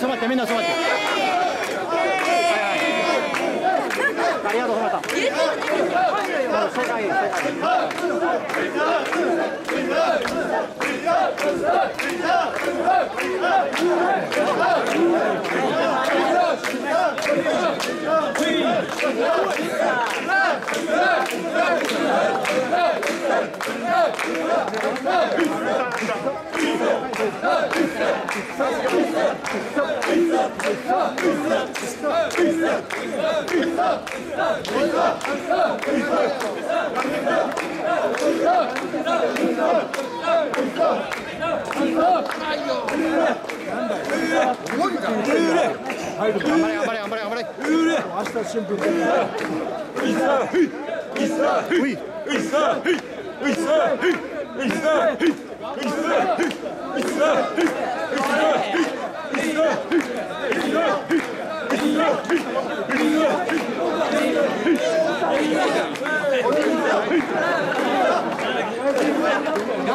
集まってみんな集まって。ありがとうございました世界世界頑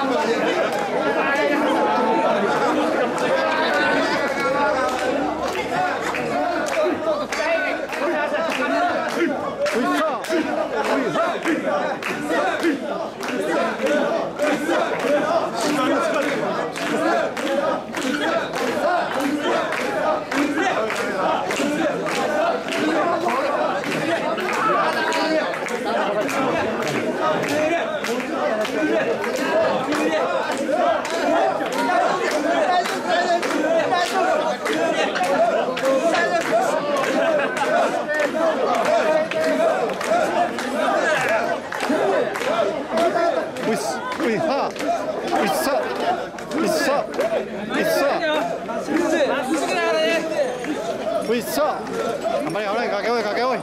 張れ頑張れ頑張れ頑張れういっすういはういっさういっさういっさういっさ頑張れ頑張れかけおいかけおい